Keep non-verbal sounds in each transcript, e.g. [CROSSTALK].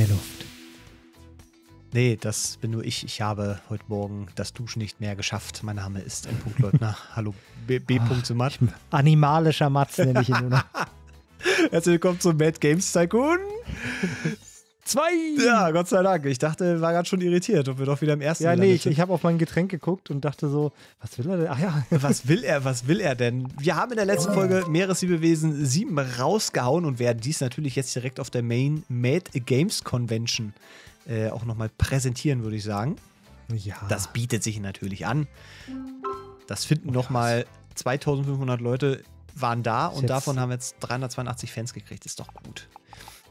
der Luft. Nee, das bin nur ich. Ich habe heute Morgen das Duschen nicht mehr geschafft. Mein Name ist M. Leutner. [LAUGHS] Hallo, B. B. Ach, zu Matt. Animalischer Matz nenne ich ihn nur noch. [LAUGHS] Herzlich willkommen zum Mad Games Tycoon. Zwei! Ja, Gott sei Dank. Ich dachte, war gerade schon irritiert, ob wir doch wieder im ersten Ja, nee, ich, ich habe auf mein Getränk geguckt und dachte so, was will er denn? Ach ja, [LAUGHS] Was will er, was will er denn? Wir haben in der letzten Folge Meeresliebewesen 7 rausgehauen und werden dies natürlich jetzt direkt auf der Main Mad Games Convention äh, auch nochmal präsentieren, würde ich sagen. ja. Das bietet sich natürlich an. Das finden nochmal 2500 Leute waren da und davon haben wir jetzt 382 Fans gekriegt. Ist doch gut.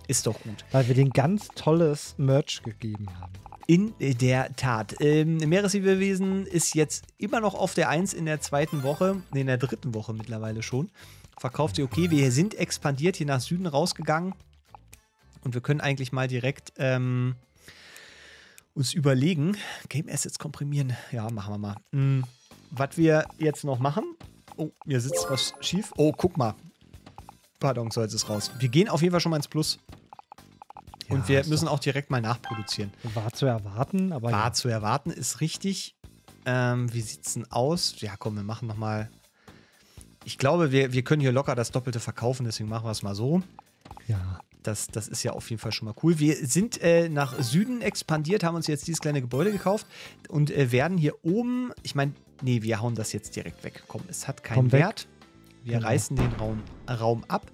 Ist doch gut. weil wir den ganz tolles Merch gegeben haben. In der Tat. Ähm, Meeresliebewesen ist jetzt immer noch auf der 1 in der zweiten Woche, nee, in der dritten Woche mittlerweile schon. Verkauft sie okay. Wir sind expandiert hier nach Süden rausgegangen. Und wir können eigentlich mal direkt ähm, uns überlegen. Game Assets komprimieren. Ja, machen wir mal. Hm, was wir jetzt noch machen. Oh, mir sitzt was schief. Oh, guck mal. Pardon, so jetzt ist raus. Wir gehen auf jeden Fall schon mal ins Plus. Und wir müssen auch direkt mal nachproduzieren. War zu erwarten, aber War ja. zu erwarten, ist richtig. Ähm, wie sieht's denn aus? Ja, komm, wir machen noch mal. Ich glaube, wir, wir können hier locker das Doppelte verkaufen, deswegen machen wir es mal so. ja. Das, das ist ja auf jeden Fall schon mal cool. Wir sind äh, nach Süden expandiert, haben uns jetzt dieses kleine Gebäude gekauft und äh, werden hier oben, ich meine, nee, wir hauen das jetzt direkt weg. Komm, es hat keinen Komm weg. Wert. Wir Genau. reißen den Raum, Raum ab.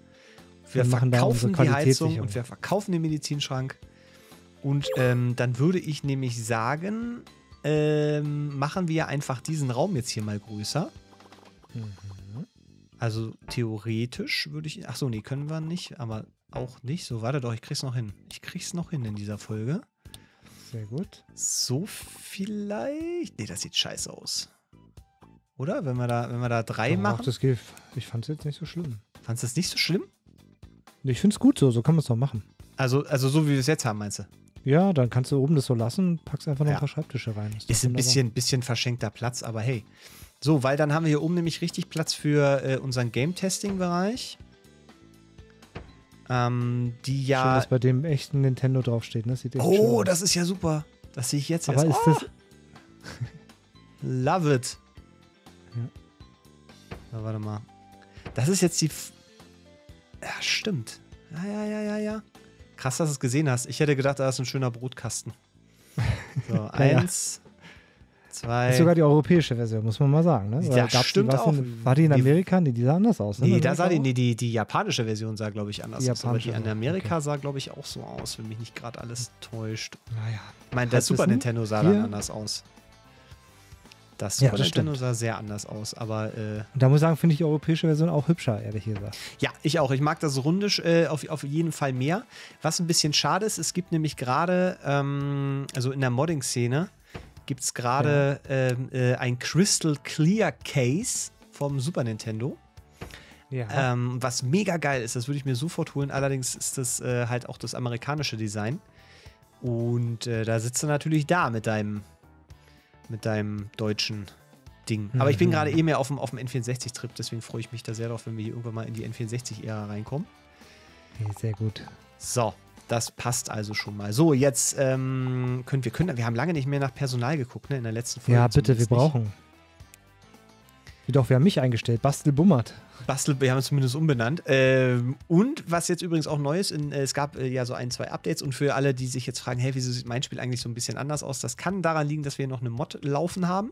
Wir Wir verkaufen die Heizung und wir verkaufen den Medizinschrank. Und ähm, dann würde ich nämlich sagen, ähm, machen wir einfach diesen Raum jetzt hier mal größer. Mhm. Also theoretisch würde ich. Ach so, nee, können wir nicht, aber auch nicht. So, warte doch, ich krieg's noch hin. Ich krieg's noch hin in dieser Folge. Sehr gut. So vielleicht. Nee, das sieht scheiße aus. Oder? Wenn wir da, wenn wir da drei Doch, machen. Das geht, ich fand es jetzt nicht so schlimm. Fandest du das nicht so schlimm? Ich finde es gut so, so kann man es doch machen. Also, also so wie wir es jetzt haben, meinst du? Ja, dann kannst du oben das so lassen, packst einfach noch Ja. ein paar Schreibtische rein. doch Ist ein bisschen, bisschen verschenkter Platz, aber hey. So, weil dann haben wir hier oben nämlich richtig Platz für äh, unseren Game-Testing-Bereich. Ähm, die Schön, ja. dass bei dem echten Nintendo draufsteht. Ne? Das sieht echt schön oh, das ist ja super. Das sehe ich jetzt Aber erst. ist oh, das. Love it. Ja. Na, warte mal. Das ist jetzt die. Ja, stimmt. Ja, ja, ja, ja, ja. Krass, dass du es gesehen hast. Ich hätte gedacht, da ist ein schöner Brotkasten. So, [LAUGHS] ja. eins, zwei. Ist sogar die europäische Version, muss man mal sagen. Ne? Ja, stimmt die, auch. In, war die in. Amerika? Nee, die sah anders aus. Ne? Nee, da sah die, nee, die, die japanische Version sah, glaube ich, anders Die aus. Aber die in Amerika okay. sah, glaube ich, auch so aus, wenn mich nicht gerade alles täuscht. Naja. Ich meine, der Super? Nintendo sah dann anders aus. Das Ja, Super das Nintendo stimmt. sah sehr anders aus, aber äh, Und da muss ich sagen, finde ich die europäische Version auch hübscher, ehrlich gesagt. ja, ich auch. Ich mag das rundisch äh, auf, auf jeden Fall mehr. Was ein bisschen schade ist, es gibt nämlich gerade, ähm, also in der Modding-Szene, gibt es gerade ähm, äh, ein Crystal Clear Case vom Super Nintendo. Ja. Ähm, was mega geil ist, das würde ich mir sofort holen. Allerdings ist das äh, halt auch das amerikanische Design. Und äh, da sitzt du natürlich da mit deinem, mit deinem deutschen Ding. Aber ich bin Mhm. gerade eh mehr auf dem, auf dem N64-Trip, deswegen freue ich mich da sehr drauf, wenn wir hier irgendwann mal in die N64-Ära reinkommen. sehr gut. So, das passt also schon mal. So, jetzt ähm, können wir, können, wir haben lange nicht mehr nach Personal geguckt, ne? In der letzten Folge. Ja, bitte, wir zumindest nicht. Doch, wir haben mich eingestellt. Bastel Bummert. Bastel, wir haben es zumindest umbenannt. Ähm, und was jetzt übrigens auch neu ist, in, äh, es gab äh, ja so ein, zwei Updates und für alle, die sich jetzt fragen, hey, wieso sieht mein Spiel eigentlich so ein bisschen anders aus, das kann daran liegen, dass wir noch eine Mod laufen haben.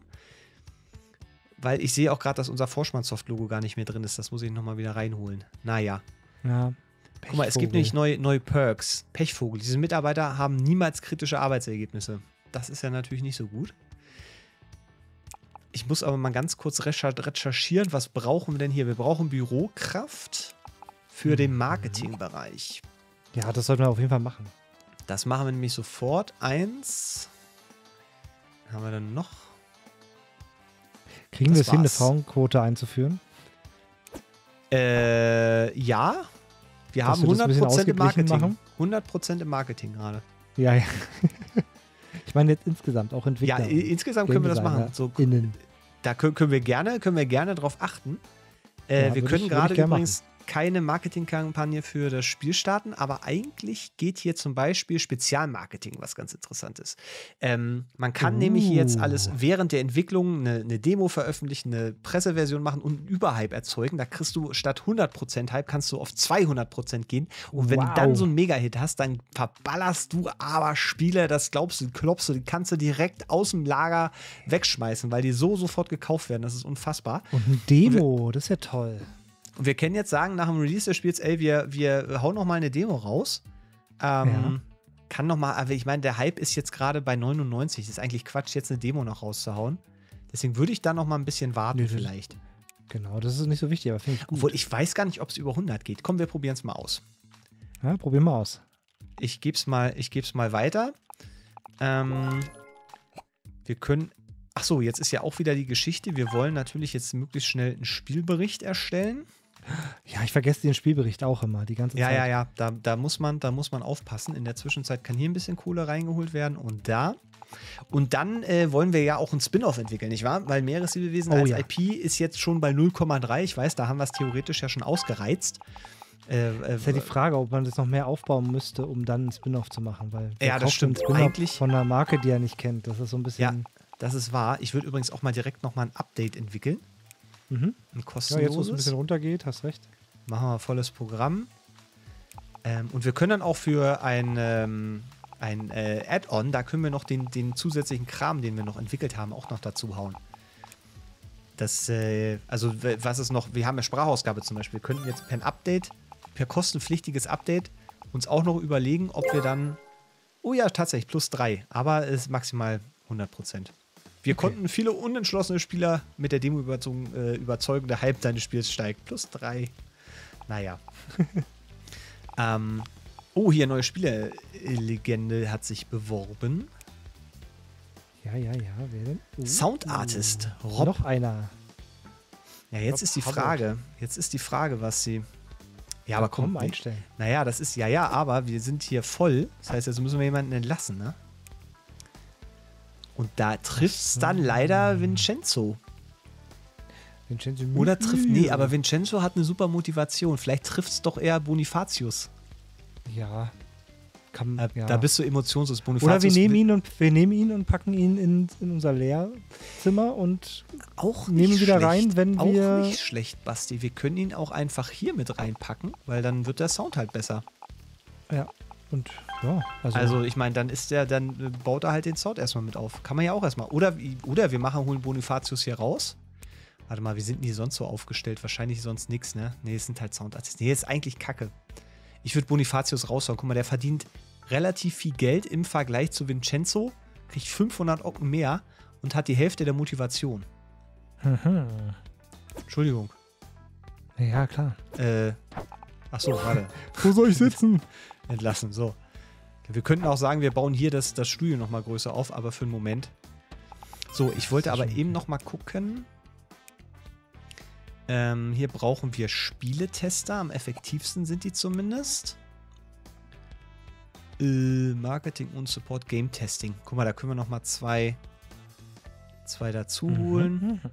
Weil ich sehe auch gerade, dass unser Forschmannssoft-Logo gar nicht mehr drin ist. Das muss ich nochmal wieder reinholen. Naja. Ja. Guck mal, es gibt Pechvogel. nämlich neue, neue Perks. Pechvogel. Diese Mitarbeiter haben niemals kritische Arbeitsergebnisse. Das ist ja natürlich nicht so gut. Ich muss aber mal ganz kurz recher- recherchieren, was brauchen wir denn hier? Wir brauchen Bürokraft für den Marketingbereich. Ja, das sollten wir auf jeden Fall machen. Das machen wir nämlich sofort. Eins. Haben wir denn noch? Kriegen Das wir es hin, eine. Frauenquote einzuführen? Äh, ja. Wir Dass haben wir das ein bisschen 100% im Marketing. machen? 100% im Marketing gerade. Ja, ja. [LAUGHS] ich meine jetzt insgesamt, auch Ja, Entwickler. i- insgesamt können wir das machen. So, Innen. Da können, wir gerne, können wir gerne drauf achten. Äh, Ja, wir können gerade übrigens, keine Marketingkampagne für das Spiel starten, aber eigentlich geht hier zum Beispiel Spezialmarketing, was ganz interessant ist. Ähm, man kann Uh. nämlich jetzt alles während der Entwicklung eine, eine Demo veröffentlichen, eine Presseversion machen und einen Überhype erzeugen. Da kriegst du statt 100% Hype, kannst du auf 200% gehen. Und wenn du Wow. dann so einen Mega-Hit hast, dann verballerst du aber Spiele, das glaubst du, klopfst du, die kannst du direkt aus dem Lager wegschmeißen, weil die so sofort gekauft werden. Das ist unfassbar. Und ein Demo, das ist ja toll. Und wir können jetzt sagen, nach dem Release des Spiels, ey, wir, wir hauen noch mal eine Demo raus. Ähm, Kann noch mal, aber ich meine, der Hype ist jetzt gerade bei 99. Das ist eigentlich Quatsch, jetzt eine Demo noch rauszuhauen. Deswegen würde ich da noch mal ein bisschen warten Nö, vielleicht. Genau, das ist nicht so wichtig, aber finde ich gut. Obwohl, ich weiß gar nicht, ob es über 100 geht. Komm, wir probieren es mal aus. ja, probieren wir aus. Ich gebe es mal, ich geb's mal weiter. Ähm, wir können. Ach so, jetzt ist ja auch wieder die Geschichte. Wir wollen natürlich jetzt möglichst schnell einen Spielbericht erstellen. Ja, ich vergesse den Spielbericht auch immer, die ganze Ja, Zeit. ja, ja, da, da, muss man, da muss man aufpassen. In der Zwischenzeit kann hier ein bisschen Kohle reingeholt werden und da. Und dann äh, wollen wir ja auch ein Spin-off entwickeln, nicht wahr? Weil Meereslebewesen Oh als ja. IP ist jetzt schon bei 0,3. Ich weiß, da haben wir es theoretisch ja schon ausgereizt. Äh, äh, Das ist ja die Frage, ob man das noch mehr aufbauen müsste, um dann einen Spin-off zu machen. Weil Ja, das stimmt. Eigentlich- von einer Marke, die er nicht kennt. Das ist so ein ja, bisschen. das ist wahr. Ich würde übrigens auch mal direkt nochmal ein Update entwickeln. Mhm. Ein Ja, jetzt, wo kostenloses. es ein bisschen runtergeht, hast recht. Machen wir volles Programm. Ähm, und wir können dann auch für ein, ähm, ein äh, Add-on, da können wir noch den, den zusätzlichen Kram, den wir noch entwickelt haben, auch noch dazu hauen. Das, äh, also was ist noch, wir haben ja Sprachausgabe zum Beispiel, wir könnten jetzt per Update, per kostenpflichtiges Update uns auch noch überlegen, ob wir dann, oh ja, tatsächlich, plus drei, aber es ist maximal 100 Prozent. Wir konnten viele unentschlossene Spieler mit der Demo überzeugen, äh, überzeugen, der Hype deines Spiels steigt. Plus drei. Naja. [LAUGHS] ähm, oh, hier neue Spielerlegende hat sich beworben. Ja, ja, ja. Wer denn? Oh. Sound Artist, Rob. Noch einer. Ja, jetzt Rob ist die Hubbard. Frage. Jetzt ist die Frage, was sie. Ja, aber komm, komm, einstellen. Naja, das ist, ja, ja, aber wir sind hier voll. Das heißt, also müssen wir jemanden entlassen, ne? Und da trifft es dann leider Vincenzo. Vincenzo Oder trifft, nee, aber Vincenzo hat eine super Motivation. Vielleicht trifft es doch eher Bonifatius. Ja. Kann, Da, ja. da bist du emotionslos. Oder Bonifatius wir nehmen ihn und wir nehmen ihn und packen ihn in, in unser Lehrzimmer und auch nehmen nicht wieder schlecht. rein, wenn auch wir- nicht schlecht, Basti. Wir können ihn auch einfach hier mit reinpacken, weil dann wird der Sound halt besser. ja und ja, also, Also ich meine, dann ist der, dann äh, baut er halt den Sound erstmal mit auf. Kann man ja auch erstmal. Oder, oder wir machen, holen Bonifatius hier raus. Warte mal, wie sind denn die sonst so aufgestellt? Wahrscheinlich sonst nichts, ne? Nee, es sind halt Soundartisten. Nee, ist eigentlich Kacke. Ich würde Bonifatius raushauen. Guck mal, der verdient relativ viel Geld im Vergleich zu Vincenzo, kriegt 500 Ocken mehr und hat die Hälfte der Motivation. Mhm. Entschuldigung. ja klar. Äh, ach so, warte. Wo soll ich sitzen? [LAUGHS] entlassen. So. Wir könnten auch sagen, wir bauen hier das, das Studio noch mal größer auf, aber für einen Moment. So, ich wollte aber eben noch mal gucken. Ähm, hier brauchen wir Spieletester. Am effektivsten sind die zumindest. Äh, Marketing und Support Game Testing. Guck mal, da können wir noch mal zwei, zwei dazu holen. Mhm.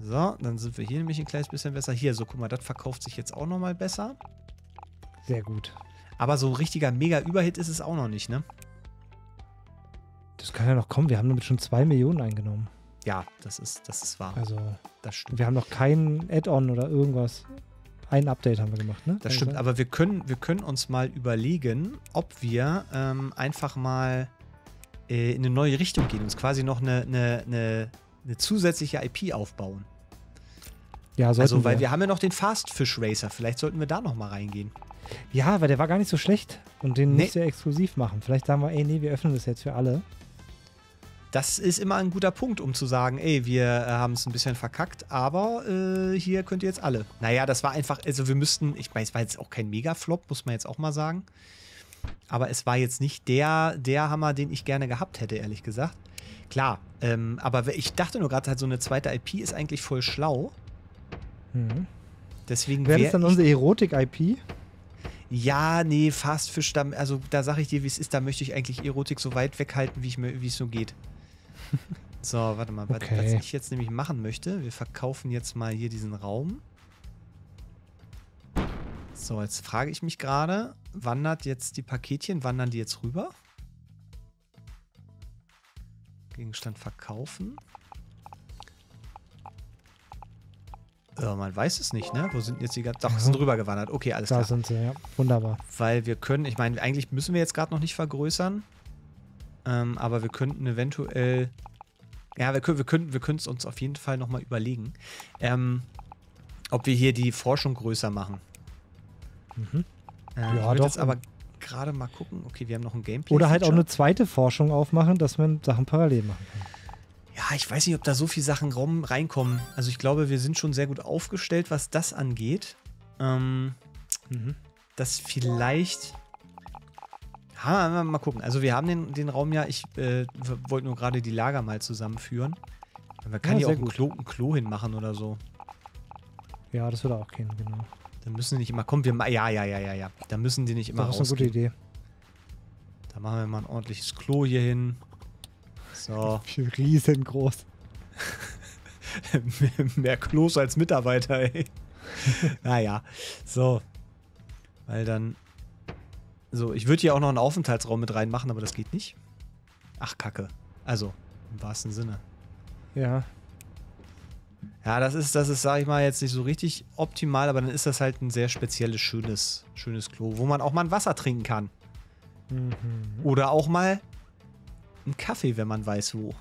So, dann sind wir hier nämlich ein kleines bisschen besser. Hier, so, guck mal, das verkauft sich jetzt auch noch mal besser. Sehr gut. Aber so ein richtiger Mega-Überhit ist es auch noch nicht, ne? Das kann ja noch kommen. Wir haben damit schon zwei Millionen eingenommen. Ja, das ist, das ist wahr. Also Das stimmt. wir haben noch kein Add-on oder irgendwas. Ein Update haben wir gemacht, ne? Das Kann stimmt, sagen? aber wir können, wir können uns mal überlegen, ob wir ähm, einfach mal äh, in eine neue Richtung gehen, uns quasi noch eine, eine, eine, eine zusätzliche IP aufbauen. Ja, sollten Also, weil wir. wir haben ja noch den Fast Fish Racer, vielleicht sollten wir da noch mal reingehen. Ja, weil der war gar nicht so schlecht und den Nee. nicht sehr exklusiv machen. Vielleicht sagen wir, ey, nee, wir öffnen das jetzt für alle. Das ist immer ein guter Punkt, um zu sagen, ey, wir äh, haben es ein bisschen verkackt, aber äh, hier könnt ihr jetzt alle. Naja, das war einfach, also wir müssten, ich meine, es war jetzt auch kein Mega-Flop, muss man jetzt auch mal sagen. Aber es war jetzt nicht der, der Hammer, den ich gerne gehabt hätte, ehrlich gesagt. Klar, ähm, aber ich dachte nur gerade, halt so eine zweite IP ist eigentlich voll schlau. Mhm. Deswegen Wäre wär das dann unsere Erotik-IP? Ja, nee, Fast Fish, da, also da sage ich dir, wie es ist, da möchte ich eigentlich Erotik so weit weghalten, wie ich es so geht. [LAUGHS] So, warte mal, was- Okay. was ich jetzt nämlich machen möchte, wir verkaufen jetzt mal hier diesen Raum. So, jetzt frage ich mich gerade, wandert jetzt die Paketchen, wandern die jetzt rüber? Gegenstand verkaufen. Ja, man weiß es nicht, ne? Wo sind jetzt die ganzen. Doch, Ja. sind rübergewandert. Okay, alles Da klar. sind sie, ja. Wunderbar. Weil wir können, ich meine, eigentlich müssen wir jetzt gerade noch nicht vergrößern. Ähm, aber wir könnten eventuell. Ja, wir können wir können, wir können es uns auf jeden Fall nochmal überlegen. Ähm, ob wir hier die Forschung größer machen. Mhm. Äh, Ja, ich würd doch. jetzt aber gerade mal gucken. Okay, wir haben noch ein Gameplay. Oder halt auch eine zweite Forschung aufmachen, dass man Sachen parallel machen kann. Ja, ich weiß nicht, ob da so viele Sachen rum, reinkommen. Also ich glaube, wir sind schon sehr gut aufgestellt, was das angeht. Ähm, Mhm. dass vielleicht. Ha, mal, mal gucken. Also wir haben den, den Raum ja, ich äh, wollte nur gerade die Lager mal zusammenführen. Man kann Ja, hier auch ein. Klo, ein Klo hinmachen oder so. Ja, das würde auch gehen, genau. Dann müssen die nicht immer. Komm, wir Ja, ja, ja, ja, ja. Da müssen die nicht immer Das ist eine gute. Idee. Da machen wir mal ein ordentliches Klo hier hin. So. [LAUGHS] Riesengroß. [LAUGHS] Mehr Klos als Mitarbeiter, ey. [LAUGHS] naja, so. Weil dann. So, ich würde hier auch noch einen Aufenthaltsraum mit reinmachen, aber das geht nicht. Ach, Kacke. Also, im wahrsten Sinne. Ja. Ja, das ist, das ist, sag ich mal, jetzt nicht so richtig optimal, aber dann ist das halt ein sehr spezielles, schönes, schönes Klo, wo man auch mal ein Wasser trinken kann. Mhm. Oder auch mal einen Kaffee, wenn man weiß wo.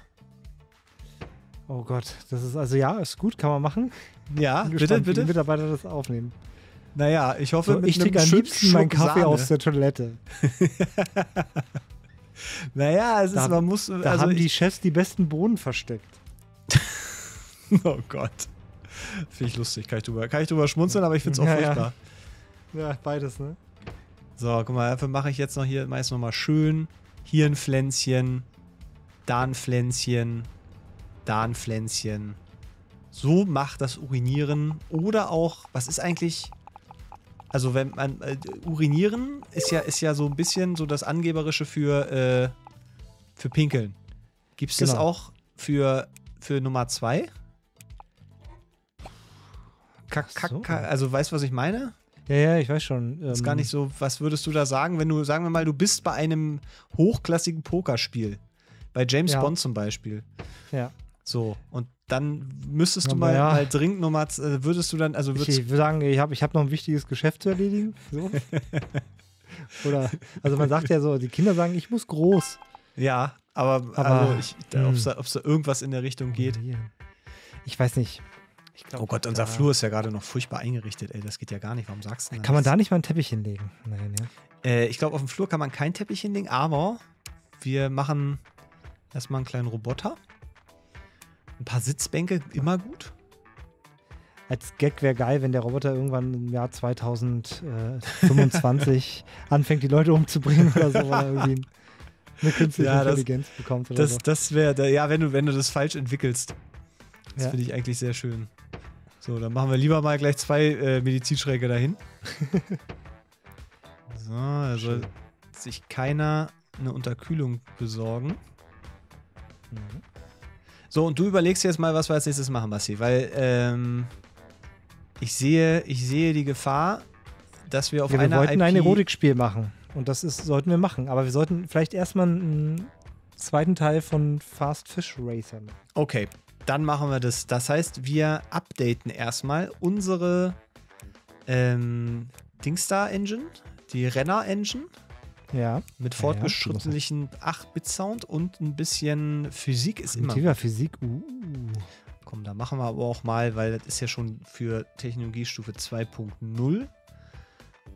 Oh Gott, das ist also ja, ist gut, kann man machen. Ja, bitte, gespannt, wie die bitte. Mitarbeiter das aufnehmen. Naja, ich hoffe, So, ich trinke am liebsten meinen Kaffee Sahne. aus der Toilette. [LAUGHS] Naja, es ist, Da- man muss. Da also haben die Chefs die besten Bohnen versteckt. [LAUGHS] Oh Gott. Finde ich lustig, kann ich drüber, kann ich drüber schmunzeln, aber ich finde es auch Ja, ja. furchtbar. Ja, beides, ne? So, guck mal, dafür mache ich jetzt noch hier meist noch mal schön. Hier ein Pflänzchen, da ein Pflänzchen, da ein Pflänzchen. So macht das Urinieren. Oder auch, was ist eigentlich. Also, wenn man. Äh, urinieren ist ja, ist ja so ein bisschen so das Angeberische für, äh, für Pinkeln. Gibt es das Genau. auch für, für Nummer zwei? Kack, kack, so. kack, also weißt du, was ich meine? Ja, ja, ich weiß schon. ist ähm, gar nicht so, was würdest du da sagen, wenn du, sagen wir mal, du bist bei einem hochklassigen Pokerspiel. Bei James Ja. Bond zum Beispiel. Ja. So, und dann müsstest du Aber mal, ja. mal dringend nochmal, äh, würdest du dann, also Ich, würdest, ich würde sagen, ich habe ich hab noch ein wichtiges Geschäft zu erledigen. So. [LAUGHS] Oder, also man sagt ja so, die Kinder sagen, ich muss groß. ja, aber, Aber, also ob es hm. da, ob's da irgendwas in der Richtung geht. Ich weiß nicht. Ich glaub, Oh Gott, unser Flur ist ja gerade noch furchtbar eingerichtet, ey, das geht ja gar nicht. Warum sagst du denn Kann man da nicht mal einen Teppich hinlegen? Nein, ja. Äh, ich glaube, auf dem Flur kann man keinen Teppich hinlegen, aber wir machen erstmal einen kleinen Roboter. Ein paar Sitzbänke, immer gut. Als Gag wäre geil, wenn der Roboter irgendwann im Jahr 2025 [LAUGHS] anfängt, die Leute umzubringen oder so, weil er irgendwie eine künstliche Ja, das- Intelligenz bekommt oder Das, so. das wäre, ja, wenn du, wenn du das falsch entwickelst. Das Ja. finde ich eigentlich sehr schön. So, dann machen wir lieber mal gleich zwei äh, Medizinschräge dahin. [LAUGHS] so, da soll sich keiner eine Unterkühlung besorgen. Mhm. So, und du überlegst jetzt mal, was wir als nächstes machen, Basti, weil ähm, ich, sehe, ich sehe die Gefahr, dass wir auf Ja, wir einer wollten IP ein Erotikspiel machen. Und das ist, sollten wir machen. Aber wir sollten vielleicht erstmal einen zweiten Teil von Fast Fish Racer machen. Okay, dann machen wir das. Das heißt, wir updaten erstmal unsere ähm, Dingstar-Engine, die Renner-Engine Ja. mit Ja, fortgeschrittlichen 8-Bit-Sound und ein bisschen Physik ist immer. Primitiver Physik. Uh. Komm, da machen wir aber auch mal, weil das ist ja schon für Technologiestufe 2.0.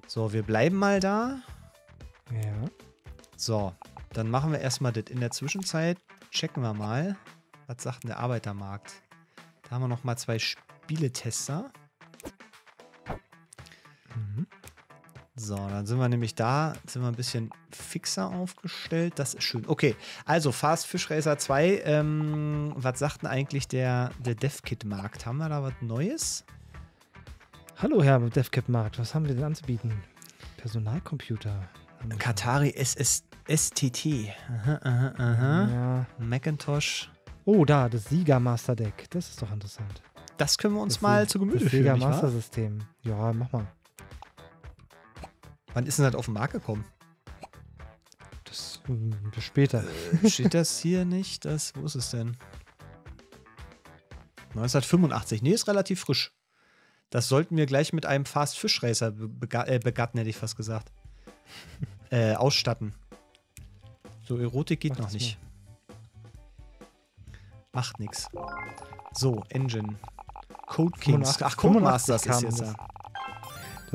So, wir bleiben mal da. Ja. So, dann machen wir erstmal das. In der Zwischenzeit checken wir mal, was sagt denn der Arbeitermarkt. Da haben wir noch mal zwei Spieletester. So, dann sind wir nämlich da, sind wir ein bisschen fixer aufgestellt. Das ist schön. Okay, also Fast Fish Racer 2. Ähm, was sagt denn eigentlich der, der DevKit-Markt? Haben wir da was Neues? Hallo, Herr DevCap Markt. Was haben wir denn anzubieten? Personalcomputer. Katari SS, STT. Aha, aha, aha. Ja. Macintosh. Oh, da, das Sieger Master Deck. Das ist doch interessant. Das können wir uns Das mal zu Gemüte Das führen, nicht Master? System. Ja, mach mal. Wann ist denn das auf den Markt gekommen? Das, das später. Äh, Steht das hier nicht? Das, wo ist es denn? 1985. Nee, ist relativ frisch. Das sollten wir gleich mit einem Fast Fish Racer be bega- äh, begatten, hätte ich fast gesagt. [LAUGHS] äh, ausstatten. So, Erotik geht Mach noch nicht. Macht nix. So, Engine. Code Kings. 85 Ach, Codemasters ist kam jetzt da.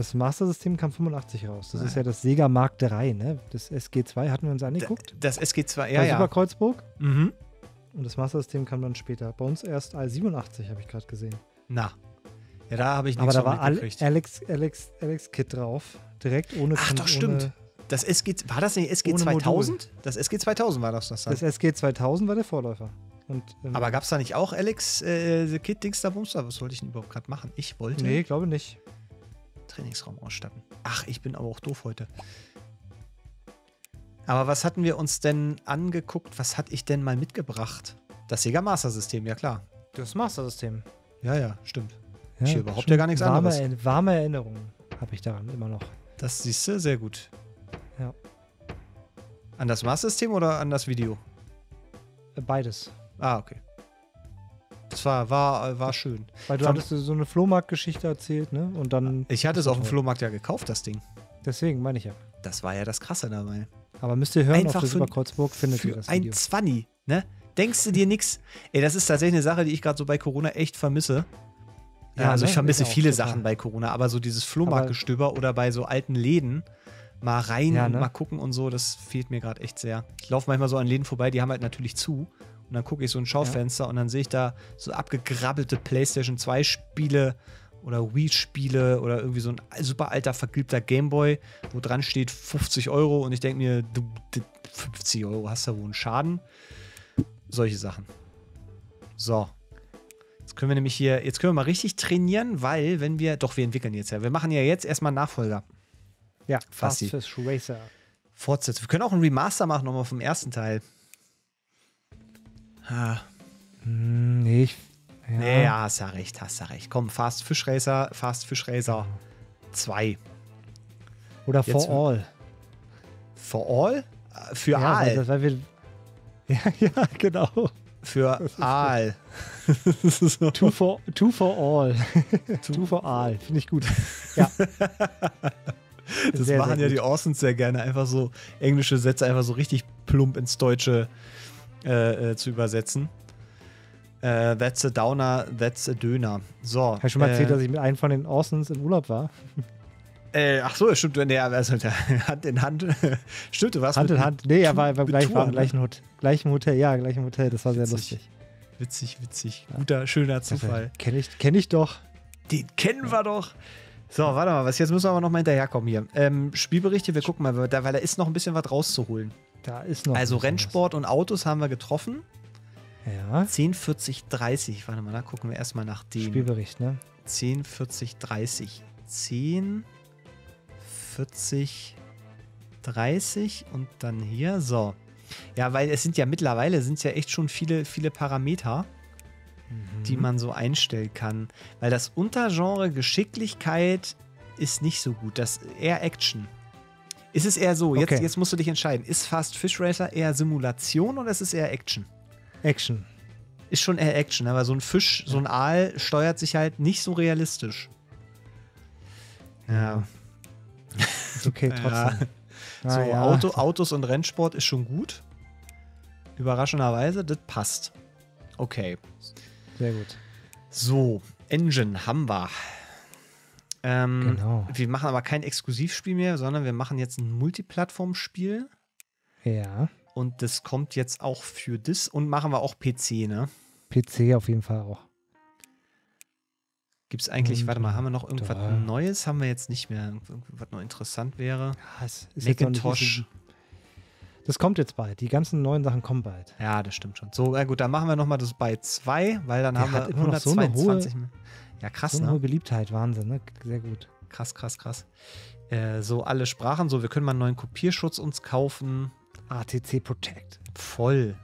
Das Master System kam 85 raus. Das ist Ah. ja das Sega Mark III, ne? Das SG2 hatten wir uns angeguckt. Das SG2, ja, bei ja. Superkreuzburg. Mhm. Und das Master System kam dann später. Bei uns erst A87, habe ich gerade gesehen. Na. Ja, da habe ich Aber nichts da von war Al. Alex, Alex, Alex Kit drauf. Direkt ohne Ach, doch, stimmt. Das SG, war das nicht SG Ohne 2000? Das SG 2000 war das, das dann. Das SG 2000 war der Vorläufer. Und, ähm, Aber gab es da nicht auch Alex äh, The Kid Dings da Bumster? Was wollte ich denn überhaupt gerade machen? Ich wollte Nee, glaube nicht. Trainingsraum ausstatten. Ach, ich bin aber auch doof heute. Aber was hatten wir uns denn angeguckt? Was hatte ich denn mal mitgebracht? Das Sega Master System, ja klar. Das Master System. Ja, ja, stimmt. Ja, Ich überhaupt ja gar nichts warme, anderes. Erinner- Warme Erinnerungen habe ich daran immer noch. Das siehst du sehr gut. Ja. An das Master System oder an das Video? Beides. Ah, okay. Das war, war, war schön. Weil du Von- hattest so eine Flohmarktgeschichte erzählt, ne? Und dann. Ich hatte es auf dem Toll. Flohmarkt ja gekauft, das Ding. Deswegen meine ich ja. Das war ja das Krasse dabei. Aber müsst ihr hören, Einfach auf der Superkreuzburg findet ihr das ein Video. Zwanni, ne? Denkst du dir nix? Ey, das ist tatsächlich eine Sache, die ich gerade so bei Corona echt vermisse. Ja, also ich ne? vermisse Ist auch viele total. Sachen bei Corona, aber so dieses Flohmarktgestöber oder bei so alten Läden mal rein Ja, ne? mal gucken und so, das fehlt mir gerade echt sehr. Ich laufe manchmal so an Läden vorbei, die haben halt natürlich zu. Und dann gucke ich so ein Schaufenster und dann sehe ich da so abgegrabbelte PlayStation 2 Spiele oder Wii-Spiele oder irgendwie so ein super alter vergilbter Gameboy, wo dran steht 50 Euro und ich denke mir, du, du, 50 Euro hast du wohl einen Schaden. Solche Sachen. So. Jetzt können wir nämlich hier, jetzt können wir mal richtig trainieren, weil wenn wir, doch wir entwickeln jetzt ja, wir machen ja jetzt erstmal einen Nachfolger. Ja, Fast Racer. Fortsetzen. Wir können auch einen Remaster machen, nochmal vom ersten Teil. Ah, Hm, nee, ich. Ja. Nee, ja, hast ja recht, hast ja recht. Komm, Fast Fish Racer, Fast Fish Racer 2. Oder Jetzt- For All. For all? Äh, Für Ja, weil, Aal. das, weil wir. [LAUGHS] Ja, ja, genau. Für Aal. [LAUGHS] Two for, two for all. [LAUGHS] two for all. Finde ich gut. Ja. Das Sehr, machen sehr ja die gut. Orsons sehr gerne, einfach so englische Sätze einfach so richtig plump ins Deutsche äh, äh, zu übersetzen. Äh, that's a Downer, that's a Döner. So. Habe ich schon mal erzählt, äh, dass ich mit einem von den Orsons im Urlaub war? Äh, ach so, stimmt. Nee, also [LAUGHS] Hand in Hand. [LAUGHS] stimmt, du warst Hand in Hand. Nee, er war, war mit gleich, Tour, war im gleichen, Hot gleichen Hotel. Ja, gleichem Hotel. Das war sehr Witzig. lustig. Witzig, witzig. Guter, schöner Zufall. Kenne ich, kenn ich doch. Den kennen wir doch. So, warte mal, was jetzt müssen wir aber noch mal hinterherkommen hier. Ähm, Spielberichte, wir gucken mal, weil da ist noch ein bisschen was rauszuholen. Da ist noch. also Rennsport und Autos haben wir getroffen. was. Ja. 10, 40, 30. Warte mal, da gucken wir erstmal nach dem. Spielbericht, ne? 10, 40, 30. 10, 40, 30 und dann hier. So. Ja, weil es sind ja mittlerweile sind ja echt schon viele, viele Parameter, die Mhm. man so einstellen kann. Weil das Untergenre Geschicklichkeit ist nicht so gut. Das ist eher Action. Ist es eher so, jetzt, Okay. jetzt musst du dich entscheiden. Ist Fast Fish Racer eher Simulation oder ist es eher Action? Action. Ist schon eher Action, aber so ein Fisch, so ein Aal steuert sich halt nicht so realistisch. Ja. Ist okay, [LAUGHS] Ja. trotzdem. Ah, so ja. Auto, Autos und Rennsport ist schon gut. Überraschenderweise, das passt. Okay. Sehr gut. So, Engine haben wir. Ähm, Genau. Wir machen aber kein Exklusivspiel mehr, sondern wir machen jetzt ein Multiplattform-Spiel. Ja. Und das kommt jetzt auch für das und machen wir auch PC, ne? PC auf jeden Fall auch. Gibt es eigentlich, Und, warte mal, haben wir noch irgendwas da- Neues? Haben wir jetzt nicht mehr. Was noch interessant wäre. Ja, Macintosh. Das kommt jetzt bald. Die ganzen neuen Sachen kommen bald. Ja, das stimmt schon. So, ja gut, dann machen wir nochmal das bei 2, weil dann Der haben wir immer noch so eine 122. mehr. ja, krass, So ne? hohe Beliebtheit, Wahnsinn, ne? Sehr gut. Krass, krass, krass. Äh, so alle Sprachen, so, wir können mal einen neuen Kopierschutz uns kaufen. ATC Protect. Voll.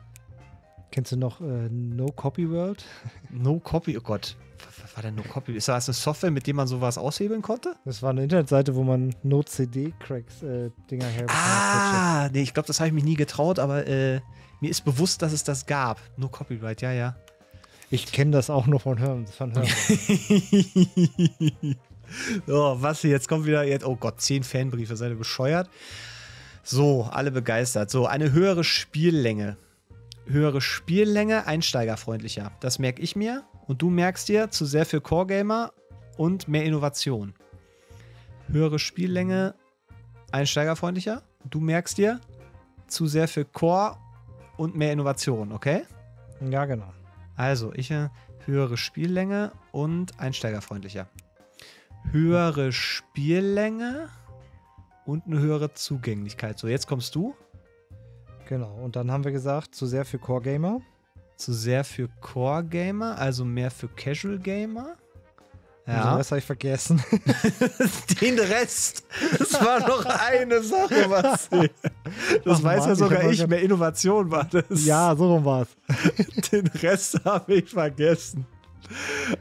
Kennst du noch äh, No Copy World? No Copy, oh Gott. Was war denn No Copy? Ist das eine Software, mit der man sowas aushebeln konnte? Das war eine Internetseite, wo man No-CD-Cracks äh, Dinger herbekommen Ah, nee, ich glaube, das habe ich mich nie getraut, aber äh, mir ist bewusst, dass es das gab. No Copyright, ja, ja. Ich kenne das auch nur von Hören. Von Hören. [LAUGHS] oh, was hier? Jetzt kommt wieder. Jetzt, oh Gott, zehn Fanbriefe, seid ihr bescheuert? So, alle begeistert. So, eine höhere Spiellänge. Höhere Spiellänge, einsteigerfreundlicher. Das merke ich mir. Und du merkst dir zu sehr für Core-Gamer und mehr Innovation. Höhere Spiellänge, einsteigerfreundlicher. Du merkst dir zu sehr für Core und mehr Innovation, okay? ja, genau. Also, ich äh, höhere Spiellänge und einsteigerfreundlicher. Höhere Spiellänge und eine höhere Zugänglichkeit. So, jetzt kommst du. Genau. Und dann haben wir gesagt, zu sehr für Core Gamer. Zu sehr für Core Gamer, also mehr für Casual Gamer. Ja. Das habe ich vergessen. [LAUGHS] Den Rest. Das war noch eine Sache, was. Das Ach weiß Mann, ja ich sogar ich. grad- Mehr Innovation war das. ja, so rum war es. [LAUGHS] Den Rest habe ich vergessen.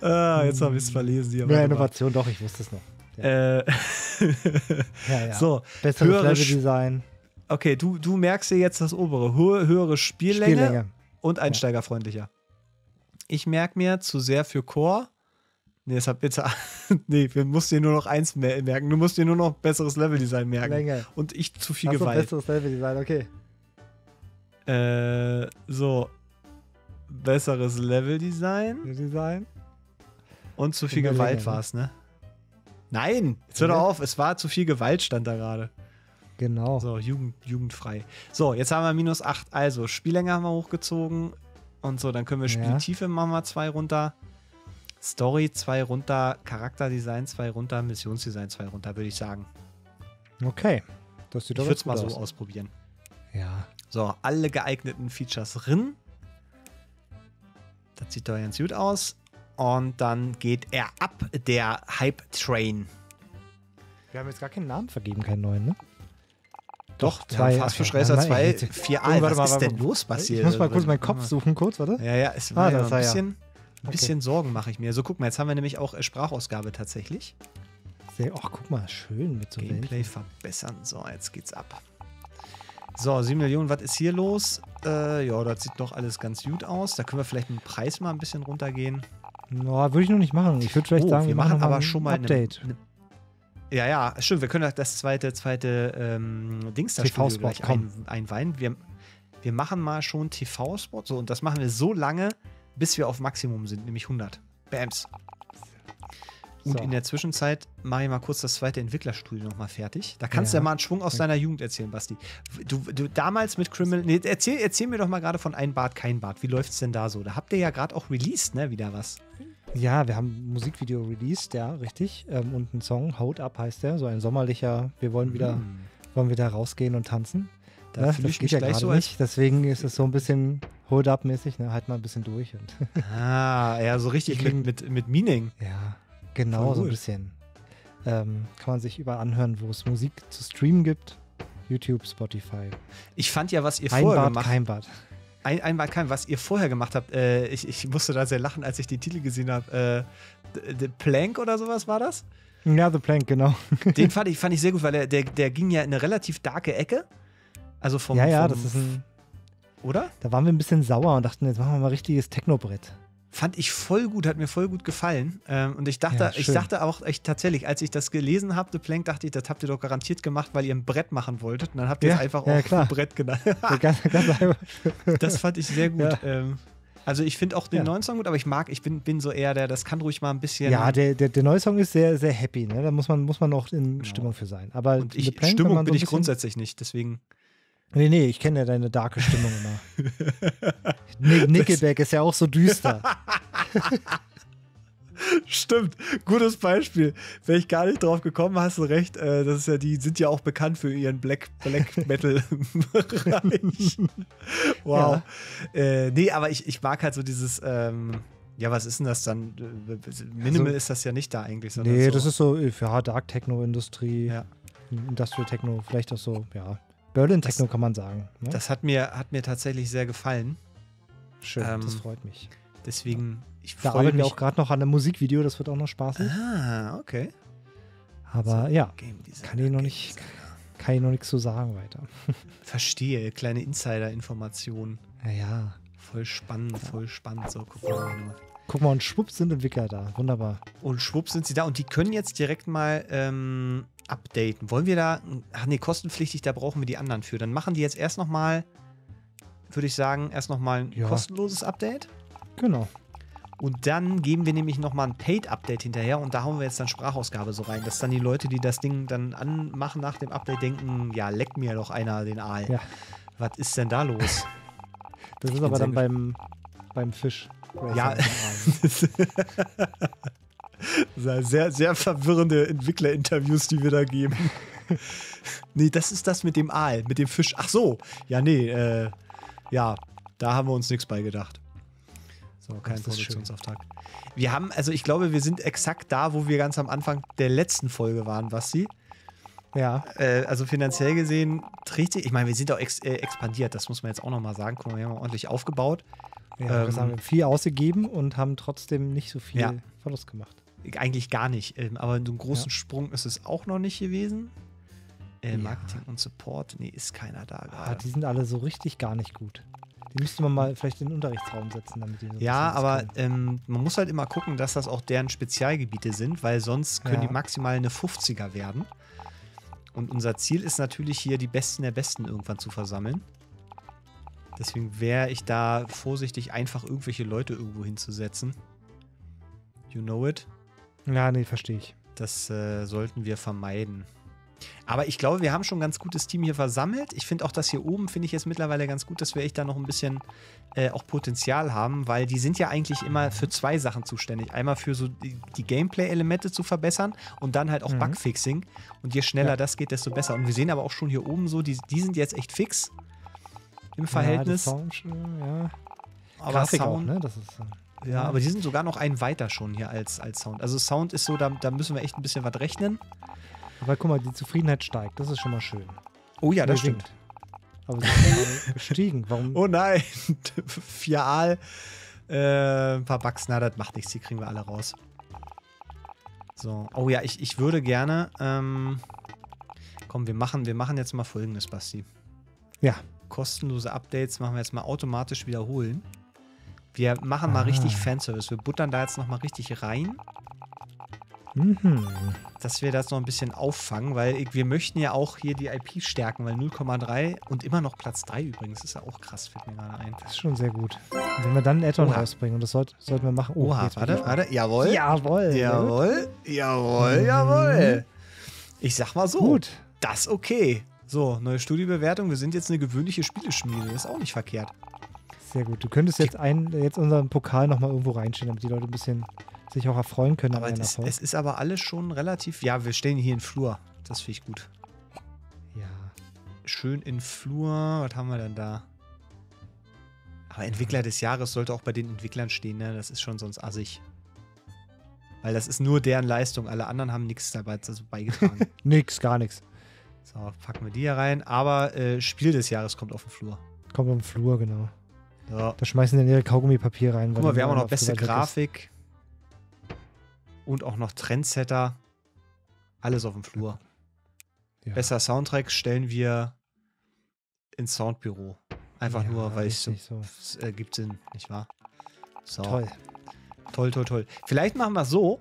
Ah, jetzt habe ich es verlesen hier. Mehr. Innovation, doch, ich wusste es noch. Äh, [LAUGHS] Ja, ja. So, Besseres Leveldesign. okay, du, du merkst dir jetzt das obere. Hö höhere Spiellänge, Spiellänge. Und einsteigerfreundlicher. Ich merke mir zu sehr für Core. Nee, deshalb bitte. [LAUGHS] nee, wir musst dir nur noch eins mer- merken. Du musst dir nur noch besseres Leveldesign merken. Länge. Und ich zu viel Achso, Gewalt. besseres Leveldesign, okay. Äh, so. Besseres Leveldesign Design. und zu viel Gewalt ne? war es, ne? Nein, jetzt hör doch auf. Es war zu viel Gewalt, stand da gerade. Genau. So, Jugend, jugendfrei. So, jetzt haben wir minus 8. Also, Spiellänge haben wir hochgezogen. Und so, dann können wir Ja. Spieltiefe machen wir 2 runter. Story 2 runter. Charakterdesign 2 runter. Missionsdesign 2 runter, würde ich sagen. Okay. Das Ich sieht doch würde es mal so aus. ausprobieren. Ja. So, alle geeigneten Features drin. Das sieht doch ganz gut aus. Und dann geht er ab, der Hype-Train. Wir haben jetzt gar keinen Namen vergeben, keinen neuen, ne? Doch, zwei- ja, Fast ja, Racer nein, 2, jetzt- 4a. Oh, warte Was mal, ist denn los passiert? Ich muss mal kurz meinen Warte Kopf mal. suchen, kurz, warte. Ja, ja, es Ah, war ja das ein ja. bisschen, ein bisschen Sorgen mache ich mir. So, guck mal, jetzt haben wir nämlich auch äh, Sprachausgabe tatsächlich. Sehr, ach, guck mal, schön mit so Gameplay verbessern. So, jetzt geht's ab. So, 7 Millionen, was ist hier los? Äh, ja, das sieht doch alles ganz gut aus. Da können wir vielleicht mit dem Preis mal ein bisschen runtergehen. No, würde ich noch nicht machen. Ich würde vielleicht Oh, sagen, wir machen noch mal aber schon mal eine- Update. eine- Ja, ja, stimmt. Wir können ja das zweite, zweite ähm, Dings da TV-Spot, ein, einweihen. Wir, wir machen mal schon TV-Spot. So, und das machen wir so lange, bis wir auf Maximum sind, nämlich 100. Bams. Und So. in der Zwischenzeit mache ich mal kurz das zweite Entwicklerstudio nochmal fertig. Da kannst du Ja. ja mal einen Schwung aus deiner Jugend erzählen, Basti. Du, du damals mit Criminal. Nee, erzähl, erzähl mir doch mal gerade von Ein Bad, kein Bad. Wie läuft's denn da so? Da habt ihr ja gerade auch released, ne? Wieder was. Ja, wir haben ein Musikvideo released, ja, richtig. Ähm, und einen Song, Hold Up heißt der, so ein sommerlicher, wir wollen wieder, Hm. wollen wieder rausgehen und tanzen. Da Ja, ich geht ja gleich gerade so nicht, deswegen ist es so ein bisschen Hold Up-mäßig, ne? halt mal ein bisschen durch. Und [LAUGHS] Ah, ja, so richtig mit, Klingt- mit, mit Meaning. ja, genau, so ein bisschen. Ähm, kann man sich überall anhören, wo es Musik zu streamen gibt. YouTube, Spotify. Ich fand ja, was ihr Ein vorher gemacht Bad. Ein, ein Bad kein, was ihr vorher gemacht habt, äh, ich, ich musste da sehr lachen, als ich den Titel gesehen habe. Äh, The- The Plank oder sowas war das? Ja, The Plank, genau. [LAUGHS] Den fand [LAUGHS] ich, fand ich sehr gut, weil der, der, der ging ja in eine relativ darke Ecke. Also vom. ja, ja, vom, das ist ein. Oder? Da waren wir ein bisschen sauer und dachten, jetzt machen wir mal richtiges Technobrett. Fand ich voll gut, hat mir voll gut gefallen. Ähm, und ich dachte, Ja, ich dachte auch echt tatsächlich, als ich das gelesen habe, The Plank, dachte ich, das habt ihr doch garantiert gemacht, weil ihr ein Brett machen wolltet. Und dann habt ihr Ja, es einfach ja, auch klar. ein Brett genannt. [LAUGHS] [LAUGHS] Das fand ich sehr gut. Ähm, also ich finde auch den neuen Song gut, aber ich mag, ich bin, bin so eher der, das kann ruhig mal ein bisschen. Ja, der, der, der neue Song ist sehr, sehr happy, ne? Da muss man, muss man auch in Genau. Stimmung für sein. Aber und ich, Plank, Stimmung man so bin ich grundsätzlich nicht, deswegen. Nee, nee, ich kenne ja deine darke Stimmung immer. [LAUGHS] Nick- Nickelback ist ja auch so düster. [LAUGHS] Stimmt, gutes Beispiel. Wäre ich gar nicht drauf gekommen, hast du recht. Äh, das ist ja, die sind ja auch bekannt für ihren Black, Black Metal Bereich. [LAUGHS] Wow. Äh, nee, aber ich, ich mag halt so dieses, ähm, ja, was ist denn das dann? Minimal Also- ist das ja nicht da eigentlich, Nee, so, das ist so für Dark Techno-Industrie, Ja. Industrial Techno, vielleicht auch so, ja. Berlin Das- Techno kann man sagen. Ne? Das hat mir, hat mir tatsächlich sehr gefallen. Schön, das Ähm, freut mich. Deswegen, ich Da freue arbeiten mich. wir auch gerade noch an einem Musikvideo, das wird auch noch spaßig. ah, okay. Aber ja, Game Designer, kann ich noch nicht, kann ich noch nichts zu sagen weiter. [LAUGHS] Verstehe, kleine Insider-Informationen. Ja, ja. Voll spannend, voll spannend. So, guck mal. Guck mal, und schwupps sind Entwickler da. Wunderbar. Und schwupp sind sie da und die können jetzt direkt mal ähm, updaten. Wollen wir da, ach nee, kostenpflichtig, da brauchen wir die anderen für. Dann machen die jetzt erst nochmal, würde ich sagen, erst nochmal ein Ja. kostenloses Update. Genau. Und dann geben wir nämlich nochmal ein Paid-Update hinterher und da hauen wir jetzt dann Sprachausgabe so rein, dass dann die Leute, die das Ding dann anmachen nach dem Update, denken, ja, leckt mir doch einer den Aal. Ja. Was ist denn da los? Das Ich ist aber dann beim, beim Fisch. Ja. [LAUGHS] sehr, sehr verwirrende Entwicklerinterviews, die wir da geben. [LAUGHS] nee, das ist das mit dem Aal, mit dem Fisch. Ach so, ja, nee, äh, ja, da haben wir uns nichts bei gedacht. So, kein. Produktionsauftrag. Wir haben, also ich glaube, wir sind exakt da, wo wir ganz am Anfang der letzten Folge waren, Basti. Ja, Äh, also finanziell gesehen trägt sich, ich meine, wir sind auch ex äh, expandiert, das muss man jetzt auch nochmal sagen. Guck mal, wir haben ordentlich aufgebaut. ja das Ähm, haben wir viel ausgegeben und haben trotzdem nicht so viel Ja. Verlust gemacht. Eigentlich gar nicht, ähm, aber so einen großen Ja. Sprung ist es auch noch nicht gewesen. Äh, Ja. Marketing und Support, nee, ist keiner da Ah, gerade. die sind alle so richtig gar nicht gut. Die müsste man mal vielleicht in den Unterrichtsraum setzen, damit die so ja, aber ähm, man muss halt immer gucken, dass das auch deren Spezialgebiete sind, weil sonst können Ja. die maximal eine 50er werden. Und unser Ziel ist natürlich hier, die Besten der Besten irgendwann zu versammeln. Deswegen wäre ich da vorsichtig, einfach irgendwelche Leute irgendwo hinzusetzen. You know it. Ja, nee, verstehe ich. Das äh, sollten wir vermeiden. Aber ich glaube, wir haben schon ein ganz gutes Team hier versammelt. Ich finde auch das hier oben, finde ich jetzt mittlerweile ganz gut, dass wir echt da noch ein bisschen äh, auch Potenzial haben, weil die sind ja eigentlich immer für zwei Sachen zuständig. Einmal für so die, die Gameplay-Elemente zu verbessern und dann halt auch Mhm. Bugfixing. Und je schneller Ja. das geht, desto besser. Und wir sehen aber auch schon hier oben so, die, die sind jetzt echt fix im Ja, Verhältnis. das Sound, ja. aber Grafik Sound, auch, ne? Das ist, äh, Ja, aber die sind sogar noch einen weiter schon hier als, als Sound. Also Sound ist so, da, da müssen wir echt ein bisschen was rechnen. aber guck mal, die Zufriedenheit steigt. Das ist schon mal schön. Oh ja, das stimmt. Aber sie ist gerade [LAUGHS] gestiegen. Warum? Oh nein, [LAUGHS] Fial. Äh, ein paar Bugs, na, das macht nichts, die kriegen wir alle raus. So, oh ja, ich, ich würde gerne, ähm, komm, wir machen, wir machen jetzt mal folgendes, Basti. Ja. Kostenlose Updates machen wir jetzt mal automatisch wiederholen. Wir machen mal Ah. richtig Fanservice. Wir buttern da jetzt nochmal richtig rein, Mhm. dass wir das noch ein bisschen auffangen, weil wir möchten ja auch hier die IP stärken, weil 0,3 und immer noch Platz 3 übrigens, ist ja auch krass, fällt mir gerade ein. Das ist schon sehr gut. Wenn wir dann ein Add-on rausbringen, und das sollt, sollten wir machen. Oh, Oha, warte, warte, jawohl. Jawohl. Jawohl, jawohl, Mhm. jawohl. Ich sag mal so, Gut. das okay. So, neue Studiebewertung. Wir sind jetzt eine gewöhnliche Spieleschmiede. Das ist auch nicht verkehrt. Sehr gut. Du könntest jetzt, ein, jetzt unseren Pokal nochmal irgendwo reinstellen, damit die Leute ein bisschen sich auch erfreuen können Aber an es es ist aber alles schon relativ. Ja, wir stehen hier in Flur. Das finde ich gut. ja. Schön in Flur. Was haben wir denn da? Aber Entwickler des Jahres sollte auch bei den Entwicklern stehen, ne? Das ist schon sonst assig. Weil das ist nur deren Leistung. Alle anderen haben nichts dabei dazu beigetragen. [LAUGHS] Nix, gar nichts. so, packen wir die hier rein. Aber äh, Spiel des Jahres kommt auf den Flur. Kommt am Flur, genau. So. Da schmeißen in ihre Kaugummipapier rein. Guck mal, wir haben auch noch beste ist. Grafik. Und auch noch Trendsetter. Alles auf dem Flur. Ja. Besser Soundtrack stellen wir ins Soundbüro. Einfach Ja, nur, weil ich so. so. Es ergibt Sinn, nicht wahr? So. Toll. Toll, toll, toll. Vielleicht machen wir es so,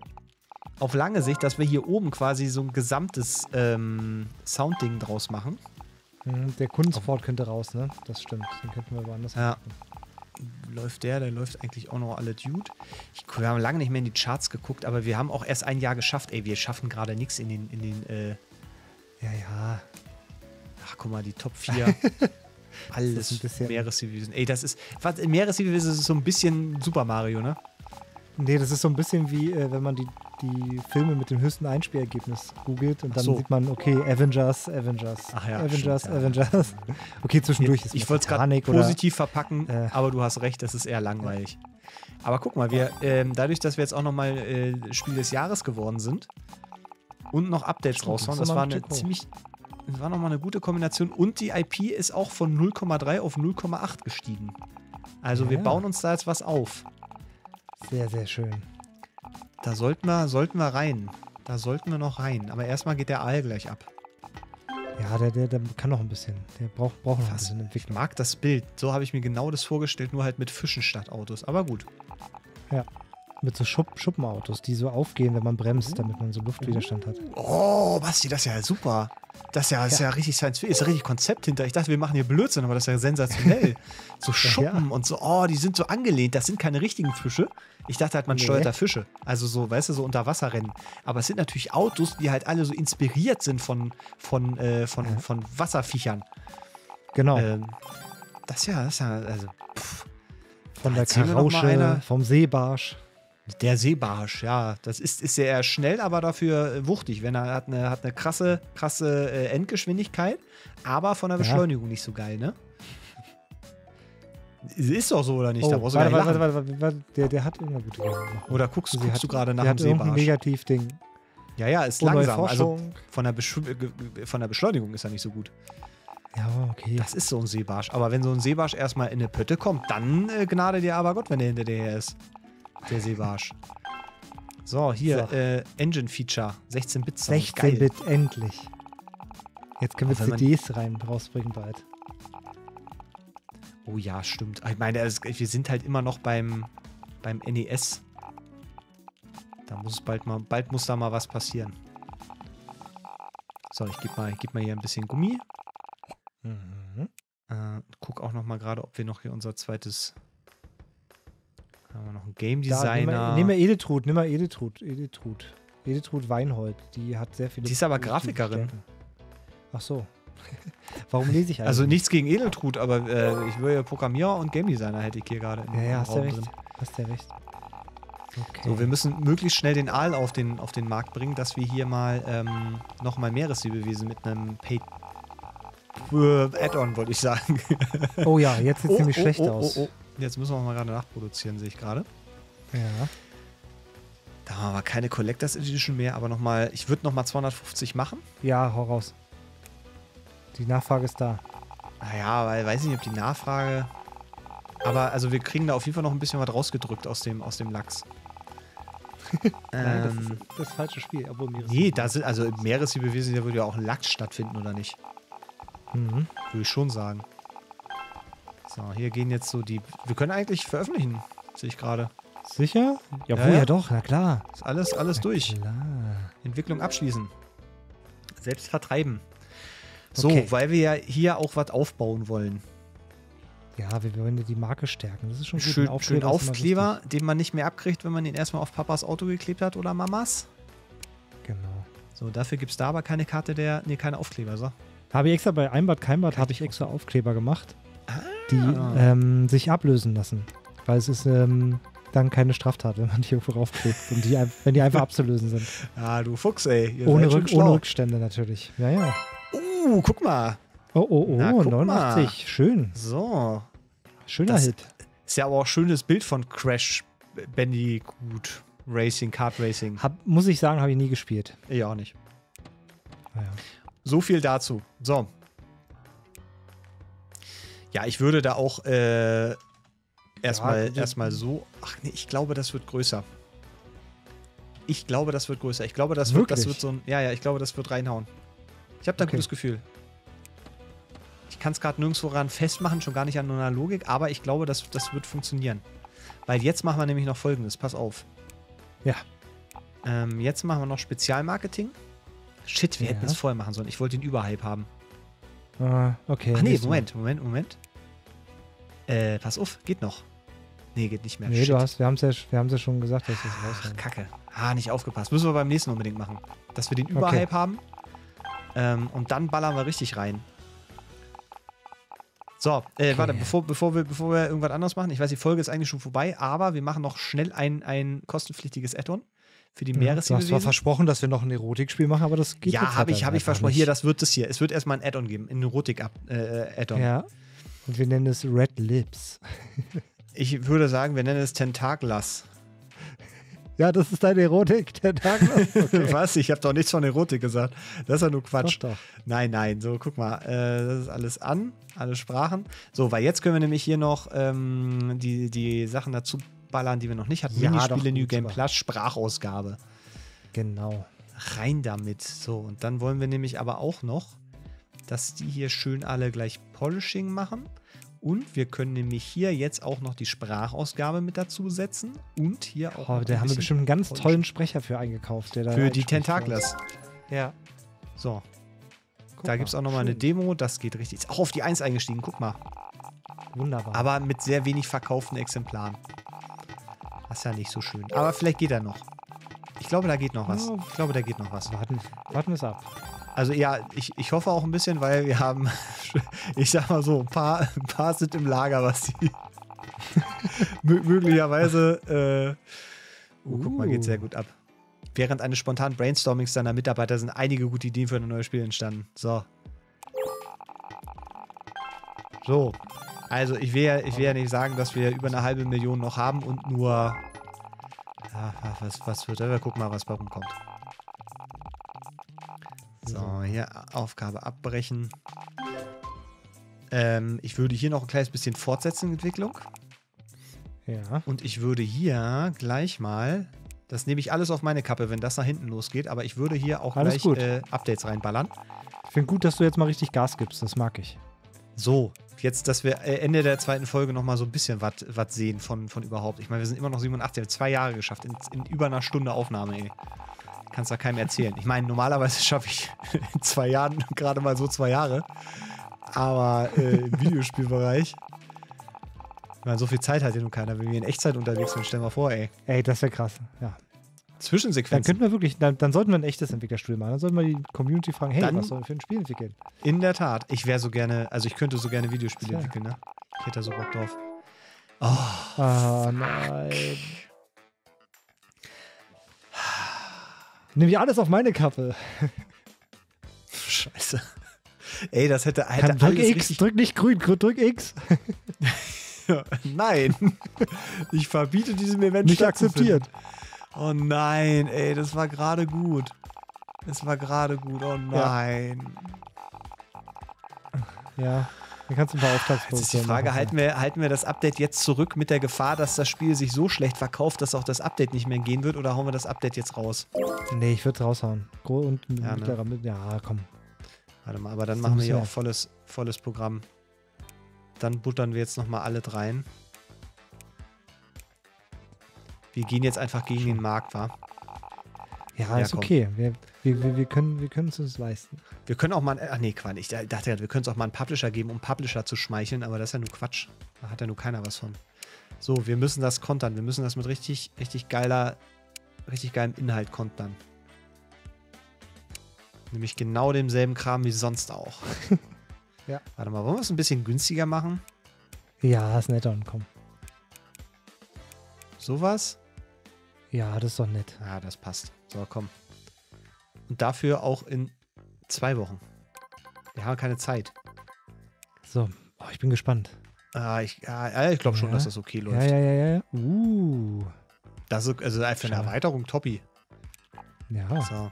auf lange Sicht, dass wir hier oben quasi so ein gesamtes ähm, Soundding draus machen. Mhm, Der Kundensupport könnte raus, ne? Das stimmt. Den könnten wir woanders Ja. machen. Läuft der, der läuft eigentlich auch noch alle Dude. Ich, wir haben lange nicht mehr in die Charts geguckt, aber wir haben auch erst ein Jahr geschafft. Ey, wir schaffen gerade nichts in den, in den, äh, Ja, ja. ach guck mal, die Top 4. [LAUGHS] Alles Meerescivilization. Ey, das ist, was, ist so ein bisschen Super Mario, ne? Nee, das ist so ein bisschen wie, äh, wenn man die, die Filme mit dem höchsten Einspielergebnis googelt und dann so. sieht man, okay, Avengers, Avengers, Ach ja, Avengers, stimmt, ja. Avengers. [LAUGHS] Okay, zwischendurch ist ich wollte es gerade oder- positiv verpacken, Äh. aber du hast recht, das ist eher langweilig. Aber guck mal, wir, ähm, dadurch, dass wir jetzt auch nochmal äh, Spiel des Jahres geworden sind und noch Updates Stimmt, raushauen, das war eine hoch. ziemlich, das war nochmal eine gute Kombination und die IP ist auch von 0,3 auf 0,8 gestiegen. Also wir Ja. bauen uns da jetzt was auf. Sehr, sehr schön. Da sollten wir, sollten wir rein. Da sollten wir noch rein. Aber erstmal geht der Aal gleich ab. Ja, der, der, der kann noch ein bisschen. Der braucht, braucht noch ein Was? bisschen Ich mag das Bild. So habe ich mir genau das vorgestellt, nur halt mit Fischen statt Autos. Aber gut. Mit so Schupp, Schuppenautos, die so aufgehen, wenn man bremst, damit man so Luftwiderstand hat. Oh, Basti, das ist ja super. Das ist ja, das ist ja richtig Science Fiction. Ist ja richtig Konzept hinter. Ich dachte, wir machen hier Blödsinn, aber das ist ja sensationell. [LAUGHS] So Schuppen und so, oh, die sind so angelehnt. Das sind keine richtigen Fische. Ich dachte halt, man Nee. steuert da Fische. Also so, weißt du, so Unterwasserrennen. Aber es sind natürlich Autos, die halt alle so inspiriert sind von, von, äh, von, Ja. von Wasserviechern. Genau. Ähm, das ist ja, das ist ja, also, pff, Von der erzähl Karausche, vom Seebarsch. Der Seebarsch, ja. Das ist, ist sehr schnell, aber dafür äh, wuchtig. Wenn er hat eine, hat eine krasse, krasse äh, Endgeschwindigkeit, aber von der Ja. Beschleunigung nicht so geil, ne? Ist doch so, oder nicht? da Oh, brauchst du warte, warte, warte, warte, warte, der, der hat irgendeine gute. Oder guckst, guckst hat- du gerade nach dem Seebarsch? Negativding. Ja, ja, ist Oh, langsam. Also von der, Besch äh, von der Beschleunigung ist er nicht so gut. Ja, okay. Das ist so ein Seebarsch. Aber wenn so ein Seebarsch erstmal in eine Pötte kommt, dann äh, gnade dir aber Gott, wenn der hinter dir her ist. Der Seebarsch. So, hier, So. Äh, Engine-Feature. 16-Bit-Sound. 16-Bit, endlich. Jetzt können wir CDs rein rausbringen bald. Oh ja, stimmt. Ich meine, es- wir sind halt immer noch beim, beim NES. Da muss es bald mal, bald muss da mal was passieren. So, ich gebe mal, ich geb mal hier ein bisschen Gummi. Mhm. Äh, guck auch noch mal gerade, ob wir noch hier unser zweites. Haben wir noch einen Game Designer. nimm mal, nimm mal Editrud, nimm mal Editrud, Editrud. Editrud Weinhold, die hat sehr viele. Die ist aber Grafikerin. Ach so. [LAUGHS] Warum lese ich eigentlich? also nichts gegen Edeltrud, aber äh, ich würde ja Programmierer und Game Designer hätte ich hier gerade Ja, ja, hast ja Raum recht. drin. Hast ja recht. Okay. So, wir müssen möglichst schnell den Aal auf den, auf den Markt bringen, dass wir hier mal ähm, nochmal Meereslebewesen mit einem Paid äh, Add-on, wollte ich sagen. oh ja, jetzt sieht ziemlich schlecht aus. oh. Jetzt müssen wir mal gerade nachproduzieren, sehe ich gerade. Ja. Da haben wir keine Collectors Edition mehr, aber nochmal, ich würde nochmal 250 machen. ja, hau raus. Die Nachfrage ist da. Naja, weil weiß ich nicht, ob die Nachfrage. Aber also wir kriegen da auf jeden Fall noch ein bisschen was rausgedrückt aus dem, aus dem Lachs. [LAUGHS] Nein, das Ähm, ist das falsche Spiel. Obwohl Meeres- nee, da sind, also im Meereslebewesen, da würde ja auch ein Lachs stattfinden, oder nicht? Mhm. Würde ich schon sagen. So, hier gehen jetzt so die. Wir können eigentlich veröffentlichen, sehe ich gerade. Sicher? Ja, Ja, ja. doch, na klar. Ist alles, alles durch. Klar. Entwicklung abschließen. Selbst vertreiben. So, Okay. weil wir ja hier auch was aufbauen wollen. Ja, wir wollen ja die Marke stärken. Das ist schon gut. Schön, Ein schön Aufkleber, den man nicht mehr abkriegt, wenn man ihn erstmal auf Papas Auto geklebt hat oder Mamas. Genau. So, dafür gibt es da aber keine Karte der. Nee, keine Aufkleber, so. Habe ich extra bei Einbad, Keimbad, habe ich extra Aufkleber gemacht, Ah. die ähm, sich ablösen lassen. Weil es ist ähm, dann keine Straftat, wenn man die irgendwo raufklebt. Und die, [LAUGHS] wenn die einfach abzulösen sind. Ah, du Fuchs, ey. Ohne, Rück, ohne Rückstände natürlich. Ja, ja. Uh, guck mal. Oh, oh, oh, Na, guck 89. Schön. So. Schöner Das- Hit. Ist ja aber auch ein schönes Bild von Crash Bandicoot Racing, Kart Racing. Hab, muss ich sagen, habe ich nie gespielt. Ich auch nicht. Naja. So viel dazu. So. Ja, ich würde da auch äh, erstmal Ja, erstmal so. Ach nee, ich glaube, das wird größer. Ich glaube, das wird größer. Ich glaube, das wird, das wird so ein. Ja, ja, ich glaube, das wird reinhauen. Ich habe da ein Okay. gutes Gefühl. Ich kann es gerade nirgendwo ran festmachen, schon gar nicht an einer Logik, aber ich glaube, das, das wird funktionieren. Weil jetzt machen wir nämlich noch folgendes. Pass auf. Ja. Ähm, jetzt machen wir noch Spezialmarketing. Shit, wir Ja. hätten es vorher machen sollen. Ich wollte den Überhype haben. Ah, okay. Ach nee. Moment, Moment, Moment. Äh, pass auf, geht noch. Nee, geht nicht mehr. Nee, Shit. du hast, wir haben es ja, wir haben's ja schon gesagt, dass das Ach, raus Kacke. Ah, nicht aufgepasst. Müssen wir beim nächsten unbedingt machen. Dass wir den Überhype haben. Ähm, und dann ballern wir richtig rein. So, äh, Okay. warte, bevor, bevor, wir, bevor wir irgendwas anderes machen, ich weiß, die Folge ist eigentlich schon vorbei, aber wir machen noch schnell ein, ein kostenpflichtiges Add-on für die Ja, du hast zwar versprochen, dass wir noch ein Erotikspiel machen, aber das geht Ja, halt habe ich, hab ich versprochen. nicht. Hier, das wird es hier. Es wird erstmal ein Add-on geben, ein Erotik-Add-on. Ja. Und wir nennen es Red Lips. [LAUGHS] Ich würde sagen, wir nennen es Tentaklers. Ja, das ist deine Erotik, Douglas. [LAUGHS] Okay. Was? Ich habe doch nichts von Erotik gesagt. Das ist ja nur Quatsch. Doch, doch. Nein, nein. So, guck mal. Äh, das ist alles an. Alle Sprachen. So, weil jetzt können wir nämlich hier noch ähm, die, die Sachen dazu ballern, die wir noch nicht hatten. Ja, Minispiele, New Game. Plus, Sprachausgabe. Genau. Rein damit. So, und dann wollen wir nämlich aber auch noch, dass die hier schön alle gleich Polishing machen. Und wir können nämlich hier jetzt auch noch die Sprachausgabe mit dazu setzen. Und hier auch. Oh, da haben wir bestimmt einen ganz Polish- tollen Sprecher für eingekauft. Der da Für die Tentaklas. Ja. So, Guck da gibt es auch nochmal eine. Demo. Das geht richtig. Ist auch auf die 1 eingestiegen. Guck mal. Wunderbar. Aber mit sehr wenig verkauften Exemplaren. Das ist ja nicht so schön. Aber vielleicht geht er noch. Ich glaube, da geht noch was. Ich glaube, da geht noch was. warten, warten wir es ab. Also ja, ich, ich hoffe auch ein bisschen, weil wir haben, [LAUGHS] ich sag mal so, ein paar, ein paar sind im Lager, was die [LAUGHS] mö- möglicherweise, äh, oh, guck mal, geht sehr gut ab. Während eines spontanen Brainstormings deiner Mitarbeiter sind einige gute Ideen für ein neues Spiel entstanden. So. So. Also ich will, ja, ich will ja nicht sagen, dass wir über eine halbe Million noch haben und nur. Ja, was, was wird? Wir gucken mal, was bei rumkommt. So, hier Aufgabe abbrechen. Ähm, ich würde hier noch ein kleines bisschen fortsetzen Entwicklung. Ja. Und ich würde hier gleich mal. Das nehme ich alles auf meine Kappe, wenn das nach hinten losgeht. Aber ich würde hier auch Alles gleich gut. äh, Updates reinballern. Ich finde gut, dass du jetzt mal richtig Gas gibst. Das mag ich. So, jetzt, dass wir äh, Ende der zweiten Folge nochmal so ein bisschen was sehen von, von überhaupt. Ich meine, wir sind immer noch 87, wir haben zwei Jahre geschafft, in, in über einer Stunde Aufnahme, ey. Kannst da keinem erzählen. Ich meine, normalerweise [LAUGHS] schaffe ich in zwei Jahren gerade mal so zwei Jahre. Aber äh, im Videospielbereich. Ich meine, so viel Zeit hat ja nun keiner. Wenn wir in Echtzeit unterwegs sind, stell mal vor, ey. Ey, das wäre krass. Ja. Dann Zwischensequenzen. könnten wir wirklich, dann, dann sollten wir ein echtes Entwicklerstudio machen. Dann sollten wir die Community fragen, hey, Dann- was soll wir für ein Spiel entwickeln? In der Tat. Ich wäre so gerne, also ich könnte so gerne Videospiele Tja. entwickeln, ne? Ich hätte da so Bock drauf. Ah, nein. Nimm ich alles auf meine Kappe. Scheiße. Ey, das hätte, hätte Kann, drück alles X, richtig drück nicht grün, drück X. [LAUGHS] Nein. Ich verbiete diesem Event Nicht akzeptiert. Oh nein, ey, das war gerade gut. Das war gerade gut. Oh nein. Ja, dann kannst du ein paar Jetzt ist die Frage, machen. halten wir, halten wir das Update jetzt zurück mit der Gefahr, dass das Spiel sich so schlecht verkauft, dass auch das Update nicht mehr gehen wird oder hauen wir das Update jetzt raus? Nee, ich würde raushauen. Gro und Ja, ne? mittlerer, mit- ja, komm. Warte mal, aber dann Das machen wir hier auch volles, volles Programm. Dann buttern wir jetzt nochmal alle rein. Wir gehen jetzt einfach gegen den Markt, wa? Ja, Ja, ist komm. okay. Wir, wir, wir, wir können wir können es uns leisten. Wir können auch mal, ach nee, Quatsch, ich dachte gerade, wir können es auch mal einen Publisher geben, um Publisher zu schmeicheln, aber das ist ja nur Quatsch. Da hat ja nur keiner was von. So, wir müssen das kontern. Wir müssen das mit richtig, richtig geiler, richtig geilem Inhalt kontern. Nämlich genau demselben Kram wie sonst auch. [LAUGHS] Ja. Warte mal, wollen wir es ein bisschen günstiger machen? Ja, ist nett und komm. Sowas? Ja, das ist doch nett. Ja, das passt. So, komm. Und dafür auch in zwei Wochen. Wir haben keine Zeit. So, oh, ich bin gespannt. Ah, ich ja, ich glaube schon, Ja. dass das okay läuft. Ja, ja, ja, ja. Uh. Das ist also für eine. Erweiterung Toppi. Ja. So.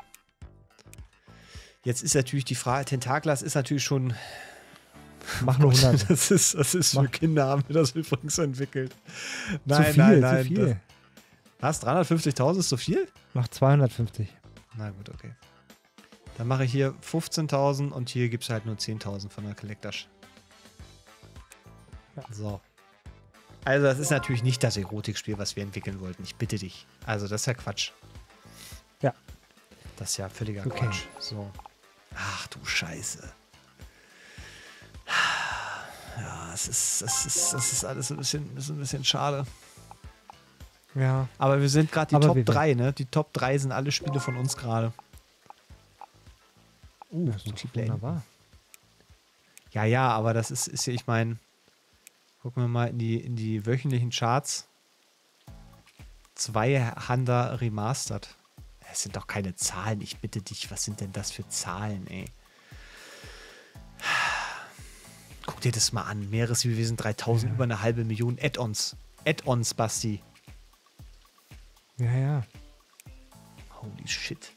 Jetzt ist natürlich die Frage, Tentaklas ist natürlich schon. [LAUGHS] Mach nur 100. [LAUGHS] Das ist, das ist für Mach. Kinder, haben wir das übrigens entwickelt. zu Nein, viel, nein, nein. zu viel. Was? 350.000 ist zu viel? Mach 250. Na gut, okay. Dann mache ich hier 15.000 und hier gibt es halt nur 10.000 von der Collectors. Ja. So. Also, das ist natürlich nicht das Erotikspiel, was wir entwickeln wollten. Ich bitte dich. Also, das ist ja Quatsch. Ja. Das ist ja völliger Okay. Quatsch. So. Ach du Scheiße. Ja, es ist, es ist, das ist alles ein bisschen, ist ein bisschen schade. Ja. Aber wir sind gerade die Aber Top wir- 3, ne? Die Top 3 sind alle Spiele von uns gerade. Uh, das ist doch wunderbar. Ja, ja, aber das ist, ist ja, ich meine, gucken wir mal in die, in die wöchentlichen Charts. Zwei Hander Remastered. Das sind doch keine Zahlen, ich bitte dich. Was sind denn das für Zahlen, ey? Guck dir das mal an. Meereswesen 3000, über eine halbe Million Add-ons. Add-ons, Basti. Ja, ja. Holy shit.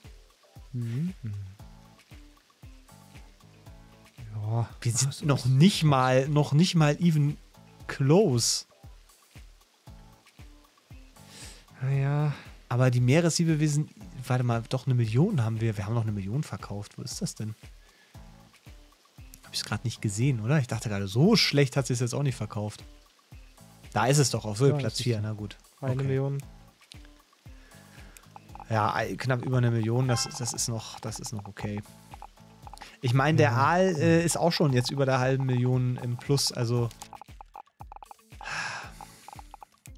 Mhm. Ja. Wir sind so noch ist- nicht mal, noch nicht mal even close. Naja. Aber die Meeresliebewesen, warte mal, doch eine Million haben wir. Wir haben noch eine Million verkauft. Wo ist das denn? Habe ich es gerade nicht gesehen, oder? Ich dachte gerade, so schlecht hat sie es jetzt auch nicht verkauft. Da ist es doch auf Ja, Platz das ist 4, so. na gut. Eine Okay. Million. Ja, knapp über eine Million, das, das, ist, noch, das ist noch okay. Ich meine, der Aal äh, ist auch schon jetzt über der halben Million im Plus, also.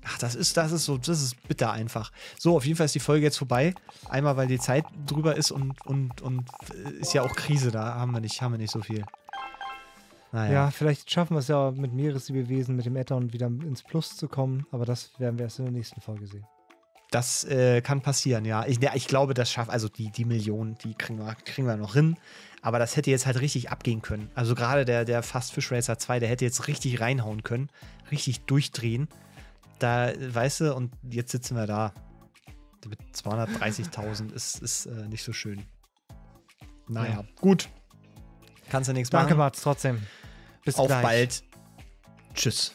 Ach, das ist, das ist so, das ist bitter einfach. So, auf jeden Fall ist die Folge jetzt vorbei. Einmal, weil die Zeit drüber ist und, und, und äh, ist ja auch Krise, da haben wir nicht, haben wir nicht so viel. Naja. Ja, vielleicht schaffen wir es ja mit Meeresliebewesen, mit dem Addon wieder ins Plus zu kommen, aber das werden wir erst in der nächsten Folge sehen. Das äh, kann passieren, ja. Ich, ja, ich glaube, das schafft, also die, die Millionen, die kriegen wir, kriegen wir noch hin. Aber das hätte jetzt halt richtig abgehen können. Also gerade der, der Fast Fish Racer 2, der hätte jetzt richtig reinhauen können, richtig durchdrehen. Da, weißt du, und jetzt sitzen wir da. Mit 230.000 ist, ist äh, nicht so schön. Naja, Ja. gut. Kannst du nichts Danke, machen. Mats, trotzdem. Bis Auf gleich. bald. Tschüss.